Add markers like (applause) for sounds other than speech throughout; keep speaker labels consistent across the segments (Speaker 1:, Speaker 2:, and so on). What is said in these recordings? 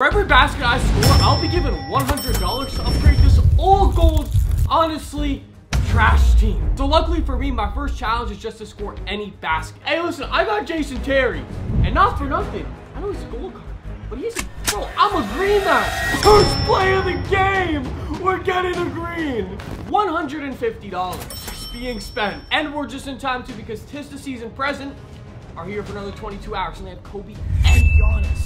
Speaker 1: For every basket I score, I'll be given $100 to upgrade this all gold, honestly, trash team. So luckily for me, my first challenge is just to score any basket. Hey, listen, I got Jason Terry. And not for nothing. I know he's a gold card. But he's, a, bro, I'm a green man. First play of the game. We're getting a green. $150 being spent. And we're just in time too because tis the season present are here for another 22 hours. And they have Kobe and Giannis.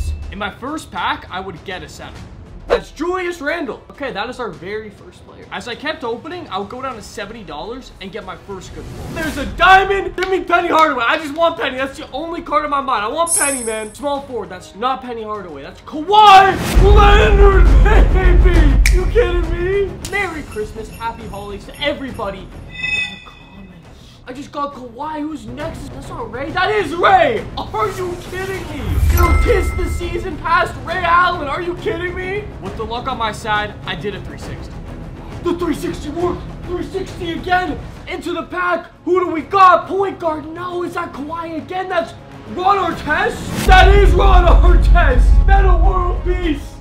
Speaker 1: My first pack, I would get a center. That's Julius Randle. Okay, that is our very first player. As I kept opening, I would go down to $70 and get my first good pull. There's a diamond. Give me Penny Hardaway. I just want Penny. That's the only card in my mind. I want Penny, man. Small forward. That's not Penny Hardaway. That's Kawhi Leonard, (laughs) baby. You kidding me? Merry Christmas. Happy holidays to everybody. I just got Kawhi. Who's next? That's not Ray. That is Ray. Are you kidding me? You kissed the season past Ray Allen. Are you kidding me? With the luck on my side, I did a 360. The 360 worked. 360 again. Into the pack. Who do we got? Point guard. No, is that Kawhi again? That's Ron Artest. That is Ron Artest. Metta World Peace.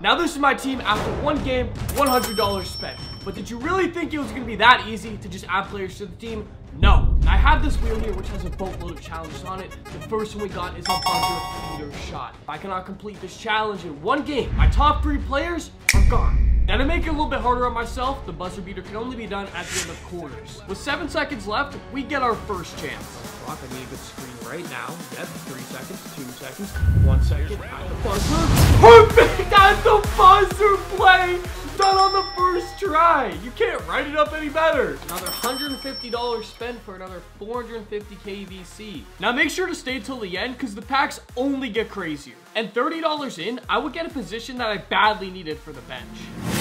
Speaker 1: Now this is my team after one game, $100 spent. But did you really think it was going to be that easy to just add players to the team? No. I have this wheel here which has a boatload of challenges on it. The first one we got is a buzzer beater shot. If I cannot complete this challenge in one game, my top three players are gone. Now to make it a little bit harder on myself, the buzzer beater can only be done at the end of quarters. With seven seconds left, we get our first chance. Fuck, I need a good screen right now. Yep, three seconds, two seconds, one second, at the buzzer. Perfect at the buzzer play! Done on the first try. You can't write it up any better. Another $150 spent for another 450 KVC. Now make sure to stay till the end because the packs only get crazier. And $30 in, I would get a position that I badly needed for the bench.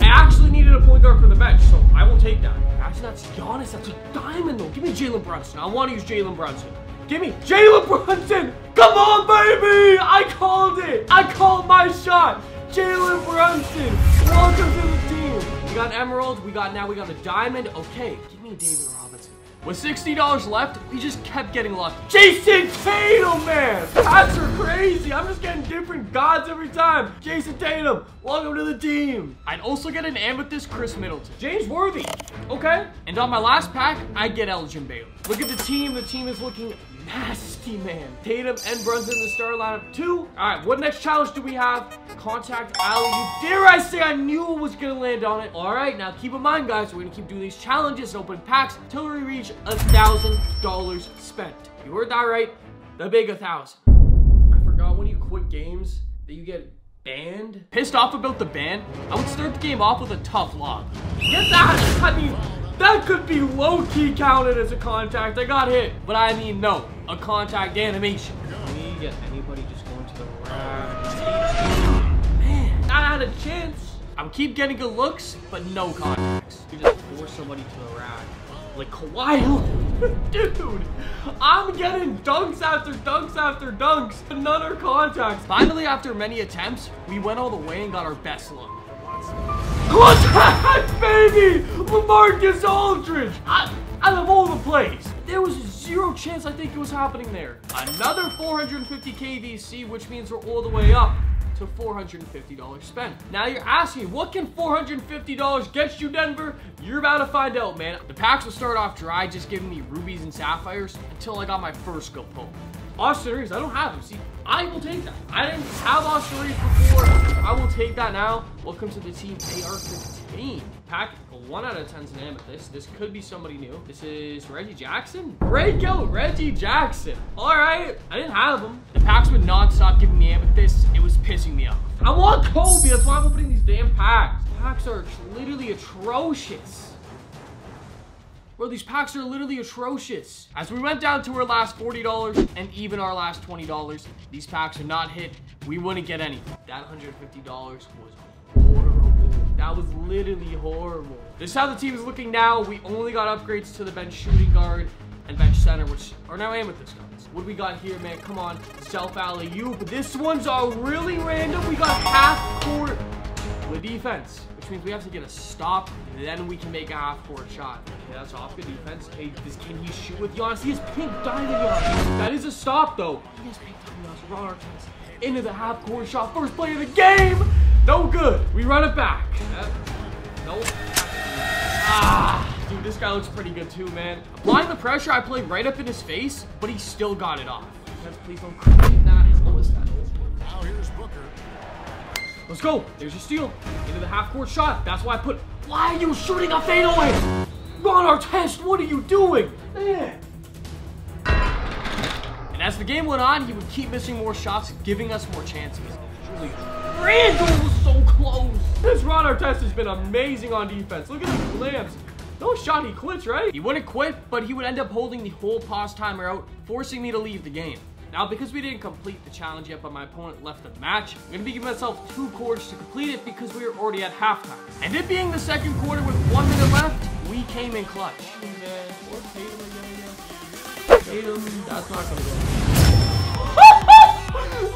Speaker 1: I actually needed a point guard for the bench, so I will take that. Actually, that's Giannis. That's a diamond, though. Give me Jalen Brunson. I want to use Jalen Brunson. Give me Jalen Brunson. Come on, baby. I called it. I called my shot. Jalen Brunson. Welcome to the. We got emerald. We got now we got a diamond. Okay, give me David Robinson. With $60 left, we just kept getting lucky. Jayson Tatum, man! That's are crazy. I'm just getting different gods every time. Jayson Tatum, welcome to the team. I'd also get an amethyst Khris Middleton. James Worthy, okay? And on my last pack, I get Elgin Baylor. Look at the team. The team is looking nasty, man. Tatum and Brunson in the star lineup. Two. All right, what next challenge do we have? Contact alley. You dare I say I knew it was to land on it. All right, now keep in mind, guys, we're to keep doing these challenges and open packs until we reach a $1,000 spent. You heard that right. The big a thousand. I forgot when you quit games that you get banned. Pissed off about the ban, I would start the game off with a tough log. Get that? I mean, that could be low-key counted as a contact. I got hit. But I mean, no. A contact animation. Can we get anybody just going to the rack? Man, I had a chance. I keep getting good looks, but no contacts. You just force somebody to the rack. Like Kawhi (laughs) Dude, I'm getting dunks after dunks after dunks. None are contacts. Finally, after many attempts, we went all the way and got our best look. Contact, baby! LaMarcus Aldridge! I, out of all the plays, there was zero chance I think it was happening there. Another 450 KVC, which means we're all the way up to $450 spent. Now you're asking, what can $450 get you, Denver? You're about to find out, man. The packs will start off dry, just giving me rubies and sapphires until I got my first go pull. Austin Reaves, I don't have him. See, I will take that. I didn't have Austin Reaves before. I will take that now. Welcome to the team AR-15. Pack 1 out of 10's an amethyst. This could be somebody new. This is Reggie Jackson. Breakout Reggie Jackson. All right. I didn't have him. The packs would not stop giving me amethysts. It was pissing me off. I want Kobe. That's why I'm opening these damn packs. Packs are literally atrocious. Bro, these packs are literally atrocious. As we went down to our last $40 and even our last $20, these packs are not hit. We wouldn't get anything. That $150 was horrible. That was literally horrible. This is how the team is looking now. We only got upgrades to the bench shooting guard and bench center, which are now amethyst cards. What do we got here, man? Come on. Self alley oop. This one's all really random. We got half court with defense which means we have to get a stop, and then we can make a half-court shot. Okay, that's off good defense. Hey, this, can he shoot with Giannis? He has pink diamond Giannis. That is a stop, though. He has pink diamond Giannis. Ron Artest. into the half court shot. First play of the game. No good. We run it back. Yep. Nope. Ah, dude, this guy looks pretty good too, man. Applying the pressure, I played right up in his face, but he still got it off. Please don't create that. What was that?
Speaker 2: Now here's Booker.
Speaker 1: Let's go. There's your steal. Into the half court shot. That's why I put. Why are you shooting a fadeaway? Ron Artest, what are you doing? Man. And as the game went on, he would keep missing more shots, giving us more chances. Julius Randle was so close. This Ron Artest has been amazing on defense. Look at these slams. No shot, he quits, right? He wouldn't quit, but he would end up holding the whole pause timer out, forcing me to leave the game. Now, because we didn't complete the challenge yet, but my opponent left the match, I'm gonna be giving myself two quarters to complete it because we were already at halftime. And it being the second quarter with one minute left, we came in clutch. Tatum, that's not gonna go.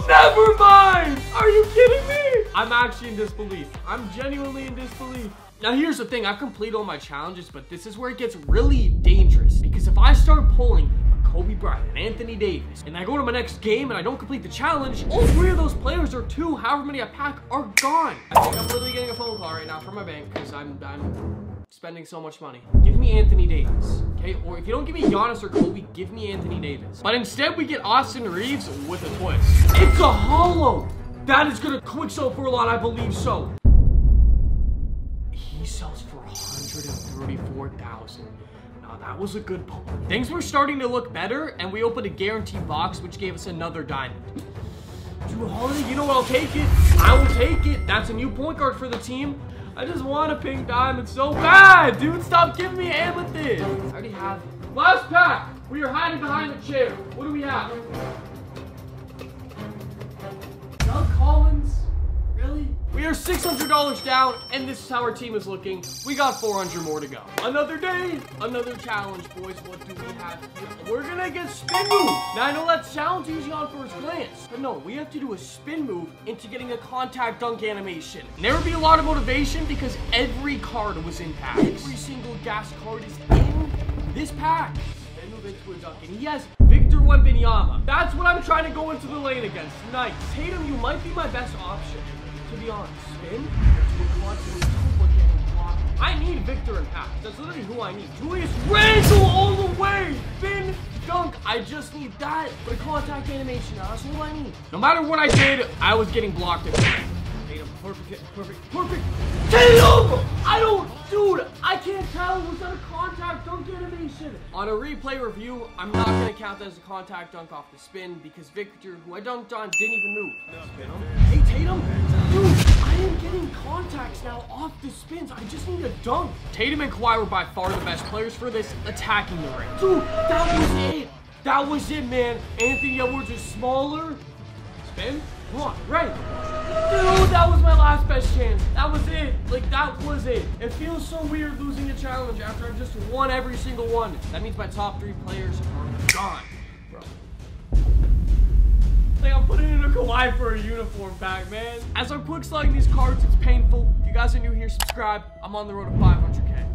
Speaker 1: Never mind! Are you kidding me? I'm actually in disbelief. I'm genuinely in disbelief. Now here's the thing, I've completed all my challenges, but this is where it gets really dangerous. Because if I start pulling Kobe Bryant and Anthony Davis, and I go to my next game and I don't complete the challenge, all three of those players or two, however many I pack, are gone. I think I'm literally getting a phone call right now from my bank because I'm, I'm spending so much money. Give me Anthony Davis, okay? Or if you don't give me Giannis or Kobe, give me Anthony Davis. But instead, we get Austin Reaves with a twist. It's a hollow. That is gonna quick sell for a lot, I believe so. He sells for 134,000. Now that was a good pull. Things were starting to look better, and we opened a guarantee box, which gave us another diamond. Jrue Holiday, you know what? I'll take it. I will take it. That's a new point guard for the team. I just want a pink diamond so bad, dude. Stop giving me amethyst. I already have it. Last pack. We are hiding behind the chair. What do we have? Are $600 down, and this is how our team is looking. We got 400 more to go. Another day, another challenge, boys. What do we have here? We're gonna get spin move. Now, I know that sounds easy on first glance, but no, we have to do a spin move into getting a contact dunk animation. There would be a lot of motivation because every card was in pack. Every single gas card is in this pack. Spin move into a dunk, and he has Victor Wembanyama. That's what I'm trying to go into the lane against. Nice. Tatum, you might be my best option to be honest. Spin, I need Victor and pass. That's literally who I need. Julius Randle all the way. Spin, dunk. I just need that for the contact animation. That's all I need. No matter what I did, I was getting blocked. Perfect, perfect, perfect. Tatum! I don't, dude, I can't tell. Was that a contact dunk animation? On a replay review, I'm not gonna count that as a contact dunk off the spin because Victor, who I dunked on, didn't even move. Him. Hey, Tatum, dude, I am getting contacts now off the spins. I just need a dunk. Tatum and Kawhi were by far the best players for this, attacking the ring. Dude, that was it. That was it, man. Anthony Edwards is smaller. Spin. Come on, right. Dude, that was my last best chance. That was it. Like, that was it. It feels so weird losing a challenge after I've just won every single one. That means my top three players are gone, bro. Like, I'm putting in a Kawhi for a uniform pack, man. As I'm quick slugging these cards, it's painful. If you guys are new here, subscribe. I'm on the road to 500K.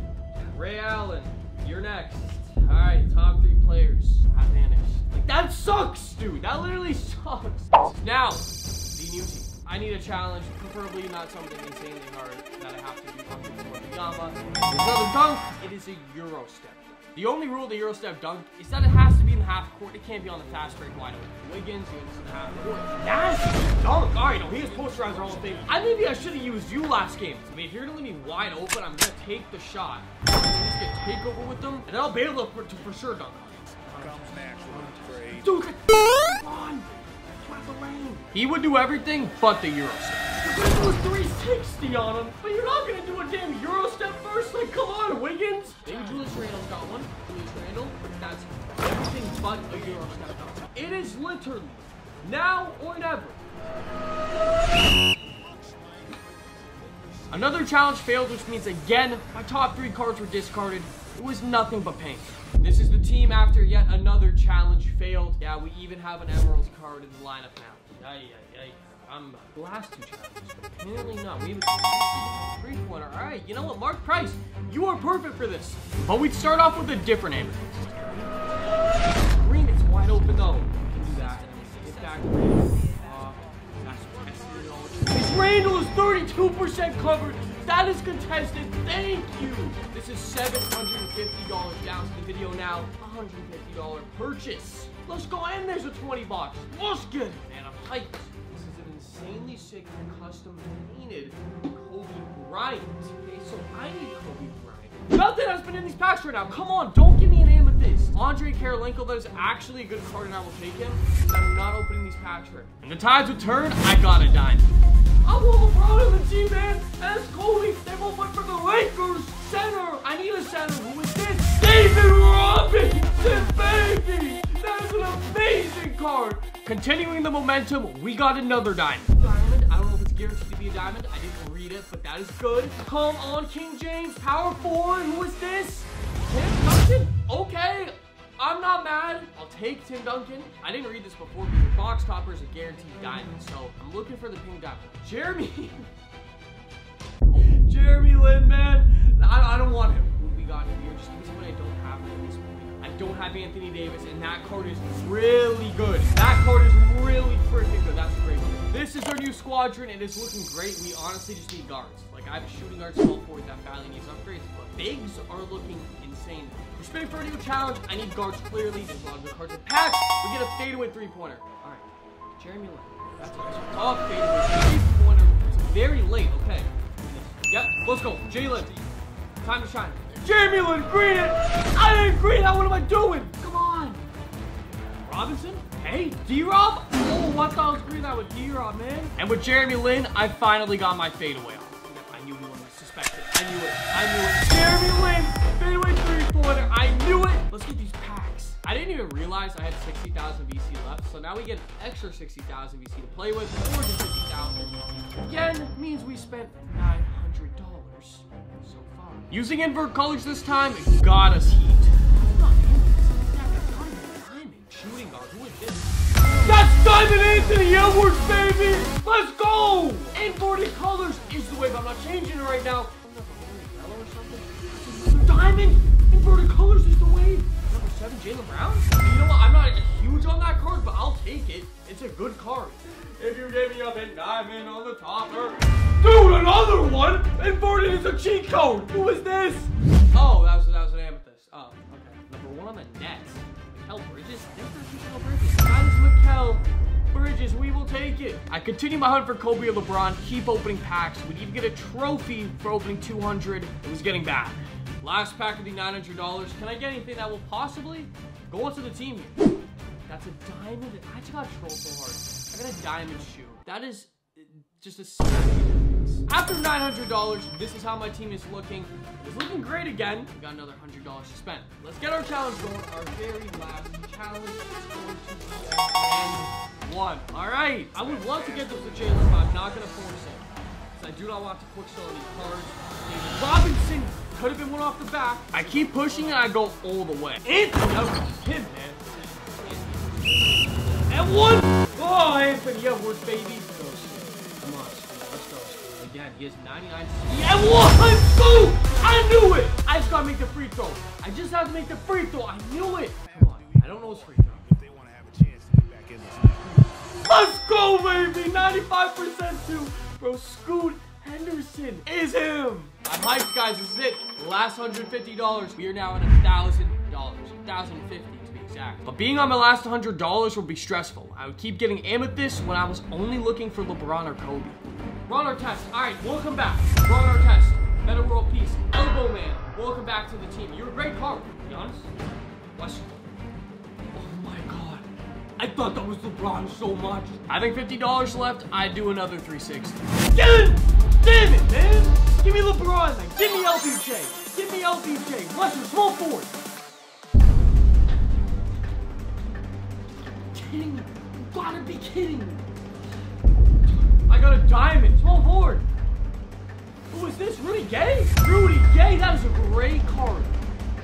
Speaker 1: Ray Allen, you're next. All right, top three players. I vanished. Like, that sucks, dude. That literally (laughs) sucks. Now, the new team. I need a challenge, preferably not something insanely hard that I have to do something for the Yama. There's another dunk. It is a Euro step. The only rule of the Euro step dunk is that it has to be in the half court. It can't be on the fast break wide open. Wiggins is in the half court. That's dunk. All right, no, he is posterizer Hall of thing. I maybe I should have used you last game. I mean, if you're gonna leave me wide open, I'm gonna take the shot. Just get takeover with them, and then I'll be able to for, to for sure dunk on
Speaker 2: Comes. Great.
Speaker 1: Dude, He would do everything but the Euro step. You're gonna do a 360 on him, but you're not gonna do a damn Euro step first. Like, come on, Wiggins. Maybe Julius Randle's got one. Julius Randle. That's everything but a Euro step. It is literally now or never. Another challenge failed, which means again, my top three cards were discarded. It was nothing but pain. This is the team after yet another challenge failed. Yeah, we even have an Emeralds card in the lineup now. Ay, ay, ay. I'm last two challenges, but apparently not. We have a three-pointer. All right, you know what, Mark Price, you are perfect for this. But we'd start off with a different aim. Green, it's wide open though. Can do that. Get that green. Uh, 32% covered. That is contested. Thank you. This is $750 down to the video now. $150 purchase. Let's go. And there's a 20 bucks. Let's get it. Man, This is an insanely sick custom painted Kobe Bryant. Okay, so I need Kobe Bryant. Nothing has been in these packs right now. Come on, don't give me an amethyst. Andrei Kirilenko, that is actually a good card and I will take him. I'm not opening these packs right now. And the tides would turn, I got a diamond. I want LeBron on the team, man. That's Kobe. They both went for the Lakers. Center. I need a center. Who is this? David Robinson, baby. That is an amazing card. Continuing the momentum, we got another diamond. Diamond. I don't know if it's guaranteed to be a diamond. I didn't read it, but that is good. Come on, King James. Power forward. Who is this? Tim Duncan? Okay. I'm not mad. I'll take Tim Duncan. I didn't read this before, your box topper is a guaranteed diamond, so I'm looking for the pink diamond. Jeremy. (laughs) Jeremy Lin, man. I, I don't want him. Who we got here? Just give me somebody I don't have at this. I don't have Anthony Davis, and that card is really good. That card is really freaking good. That's great. This is our new squadron. And It is looking great. We honestly just need guards. Like, I have a shooting guard small forward that badly needs upgrades, but bigs are looking insane. We're spinning for a new challenge. I need guards clearly. There's a lot of good cards in packs. We get a fadeaway three-pointer. All right. Jeremy Lin. That's a tough oh, fadeaway three-pointer. It's very late. Okay. Yep. Let's go. Jalen. Time to shine. Jeremy Lin, green it! I didn't green that. What am I doing? Come on. Robinson? Hey, D-Rob? Oh, I thought I was green that with D-Rob, man. And with Jeremy Lin, I finally got my fadeaway off. I knew he wasn't suspected. I knew it. I knew it. Jeremy Lin, fadeaway three-pointer. I knew it. Let's get these packs. I didn't even realize I had 60,000 VC left, so now we get an extra 60,000 VC to play with, 50,000. Again, means we spent $900 so far. Using invert colors this time it got us heat. That's Diamond Anthony Edwards, baby! Let's go! Inverted colors is the but I'm not changing it right now. Diamond! Inverted colors is the way. Number seven, Jaylen Brown? You know what? I'm not huge on that card, but I'll take it. It's a good card. If you gave me a big diamond on the topper. Dude, another one! Inverted is a cheat code! Who is this? Oh, that was, that was an amethyst. Oh, okay. Number one on the Nets. Mikal Bridges? I think that's Mikal Bridges. That is Mikal Bridges. We will take it. I continue my hunt for Kobe or LeBron. Keep opening packs. We need to get a trophy for opening 200. It was getting bad. Last pack of the $900. Can I get anything that will possibly go onto the team here? That's a diamond. I just got trolled so hard. I got a diamond shoe. That is uh, just a After $900, this is how my team is looking. It's looking great again. We got another $100 to spend. Let's get our challenge going. Our very last challenge is going to be one. All right. I would love to get this to Jalen, but I'm not going to force it. Because I do not want to quick sell any cards. Robinson could have been one off the back. I keep pushing and I go all the way. Anthony, that was him, man. And one! Oh, Anthony Edwards, baby. Oh, go, Scoot. Come on, Scoot. Let's go, Scoot. Again, he has 99. Yeah, one! Scoot! I knew it! I just gotta make the free throw. I just have to make the free throw. I knew it. Come on. I don't know his free throw.
Speaker 2: If they want to have a chance to get back in this.
Speaker 1: Let's go, baby! 95% to bro Scoot Henderson is him. I'm hyped, guys. This is it. Last $150. We are now at $1,000. $1,050 to be exact. But being on my last $100 would be stressful. I would keep getting amethyst when I was only looking for LeBron or Kobe. Ron Artest. All right, welcome back. Ron Artest. Metta World Peace. Elbow Man. Welcome back to the team. You're a great card, honest. Western. Oh my god. I thought that was LeBron so much. Having $50 left, I do another 360. Damn! Damn it, man! Give me LeBron, man. Give me LBJ. Give me LBJ. Western, small forward. Kidding me. You gotta be kidding me. I got a diamond. Small forward. Who is this? Rudy Gay? Rudy Gay, that is a great card.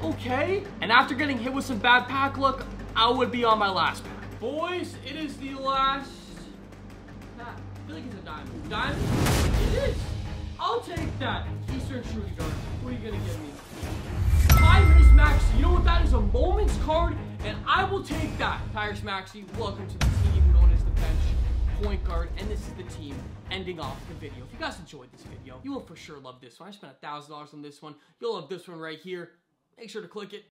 Speaker 1: Okay. And after getting hit with some bad pack luck, I would be on my last pack. Boys, it is the last pack. I feel like it's a diamond. Diamond? It is. I'll take that. Eastern guard. What are you gonna give me? Tyrese Max, You know what that is? A moments card, and I will take that. Tyrese Maxey, welcome to the team. Going as the bench. point guard, and this is the team ending off the video. If you guys enjoyed this video, you will for sure love this one. I spent a $1,000 on this one. You'll love this one right here. Make sure to click it.